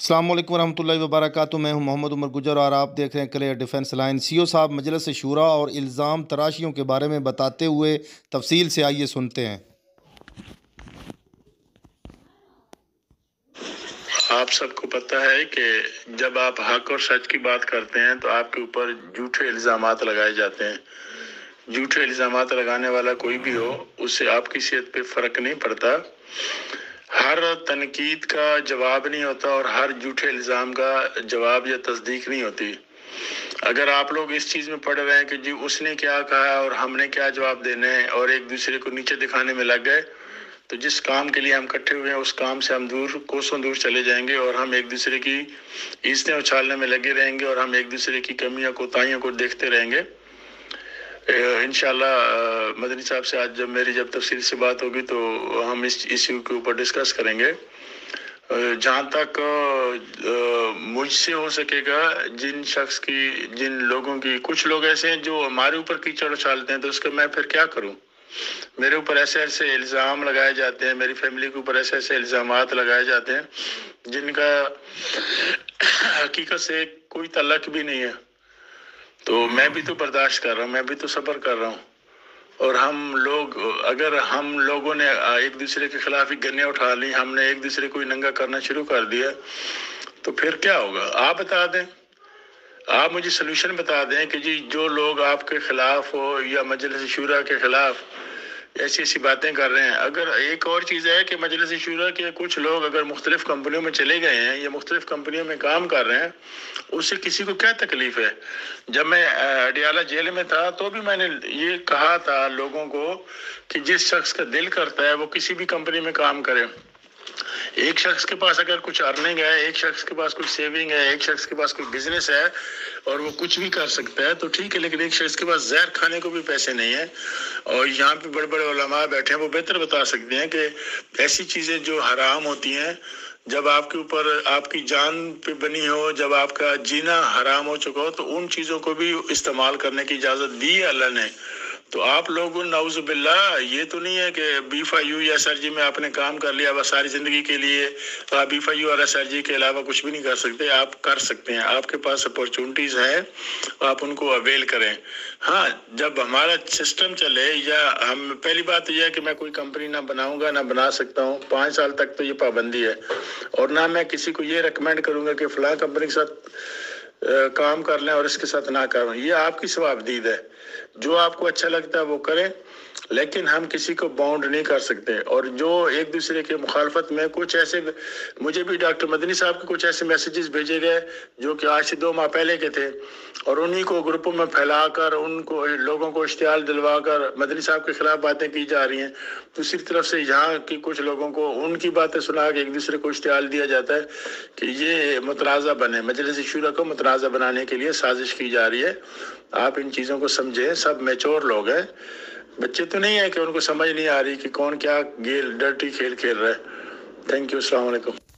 अल्लाम वरहमल वबरक मैं हूँ मोहम्मद उमर गुजर और आप देख रहे हैं क्लियर डिफेंस लाइन सीओ साहब, मजलस शूरा और इल्ज़ाम तराशियों के बारे में बताते हुए तफसील से आइए सुनते हैं। आप सबको पता है कि जब आप हक और सच की बात करते हैं तो आपके ऊपर झूठे इल्ज़ाम लगाए जाते हैं। झूठे इल्ज़ाम लगाने वाला कोई भी हो उससे आपकी सेहत पे फ़र्क नहीं पड़ता। हर तनकीद का जवाब नहीं होता और हर झूठे इल्ज़ाम का जवाब या तस्दीक नहीं होती। अगर आप लोग इस चीज़ में पढ़ रहे हैं कि जी उसने क्या कहा और हमने क्या जवाब देने हैं और एक दूसरे को नीचे दिखाने में लग गए तो जिस काम के लिए हम इकट्ठे हुए हैं, उस काम से हम दूर, कोसों दूर चले जाएँगे और हम एक दूसरे की ईसने उछालने में लगे रहेंगे और हम एक दूसरे की कमियों कोताहियों को देखते रहेंगे। इन मदनी साहब से आज जब मेरी जब तफसील से बात होगी तो हम इस इश्यू के ऊपर डिस्कस करेंगे। जहाँ तक मुझसे हो सकेगा, जिन शख्स की, जिन लोगों की, कुछ लोग ऐसे हैं जो हमारे ऊपर कीचड़ उछालते हैं तो उसका मैं फिर क्या करूँ? मेरे ऊपर ऐसे ऐसे इल्ज़ाम लगाए जाते हैं, मेरी फैमिली के ऊपर ऐसे ऐसे इल्ज़ाम लगाए जाते हैं, जिनका हकीकत से कोई तलक भी नहीं है। तो मैं भी तो बर्दाश्त कर रहा हूँ, मैं भी तो सब्र कर रहा हूँ। और हम लोग, अगर हम लोगों ने एक दूसरे के खिलाफ ही गन्ने उठा ली, हमने एक दूसरे को नंगा करना शुरू कर दिया तो फिर क्या होगा? आप बता दें। आप मुझे सोल्यूशन बता दें कि जी, जो लोग आपके खिलाफ हो या मजलिस शुरा के खिलाफ ऐसी ऐसी बातें कर रहे हैं। अगर एक और चीज़ है कि मजलिस शुरा के कुछ लोग अगर मुख्तलिफ़ कंपनियों में चले गए हैं या मुख्तलिफ़ कंपनियों में काम कर रहे हैं, उससे किसी को क्या तकलीफ़ है? जब मैं अडियाला जेल में था तो भी मैंने ये कहा था लोगों को कि जिस शख्स का दिल करता है, वो किसी भी कंपनी में काम करे। एक शख्स के पास अगर कुछ अर्निंग है, एक शख्स के पास कुछ सेविंग है, एक शख्स के पास कोई बिज़नेस है, और वो कुछ भी कर सकता है तो ठीक है, लेकिन एक शख्स के पास जहर खाने को भी पैसे नहीं है। और यहाँ पे बड़े बड़े उलमा बैठे हैं, वो बेहतर बता सकते हैं कि ऐसी चीज़ें जो हराम होती हैं, जब आपके ऊपर आपकी जान पे बनी हो, जब आपका जीना हराम हो चुका हो तो उन चीज़ों को भी इस्तेमाल करने की इजाज़त दी है अल्लाह ने। तो आप लोग नवजुबिल्ला ये तो नहीं है कि बीफा यू या जी में आपने काम कर लिया बस सारी ज़िंदगी के लिए तो आप बीफा यू और जी के अलावा कुछ भी नहीं कर सकते, आप कर सकते हैं। आपके पास अपॉर्चुनिटीज़ हैं, आप उनको अवेल करें। हाँ जब हमारा सिस्टम चले या हम, पहली बात तो यह है कि मैं कोई कंपनी ना बनाऊँगा, ना बना सकता हूँ। पाँच साल तक तो ये पाबंदी है। और ना मैं किसी को ये रिकमेंड करूँगा कि फ़लाँ कंपनी के साथ काम कर लें और इसके साथ ना करें। ये आपकी स्वाबदीद है। जो आपको अच्छा लगता है वो करें। लेकिन हम किसी को बाउंड नहीं कर सकते। और जो एक दूसरे के मुखालफत में कुछ ऐसे, मुझे भी डॉक्टर मदनी साहब के कुछ ऐसे मैसेजेस भेजे गए, जो कि आज से दो माह पहले के थे, और उन्हीं को ग्रुपों में फैलाकर, उनको, लोगों को इश्तियाल दिलवाकर मदनी साहब के खिलाफ बातें की जा रही हैं। दूसरी तरफ़ से यहाँ की कुछ लोगों को उनकी बातें सुना के एक दूसरे को इश्तियाल दिया जाता है कि ये मुतनाज़ा बने। मजलिस शुरा को मुतनाज़ा बनाने के लिए साजिश की जा रही है। आप इन चीज़ों को समझें, सब मेचोर लोग हैं। बच्चे तो नहीं है कि उनको समझ नहीं आ रही कि कौन क्या गेल, डर्टी खेल खेल रहा है। थैंक यू वालेकुम